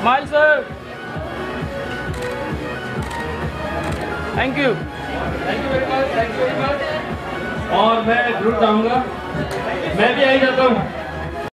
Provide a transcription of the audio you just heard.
Smile sir thank you thank you very much thank you very much और मैं ज़रूर चाहूँगा मैं भी आई जाता हूँ।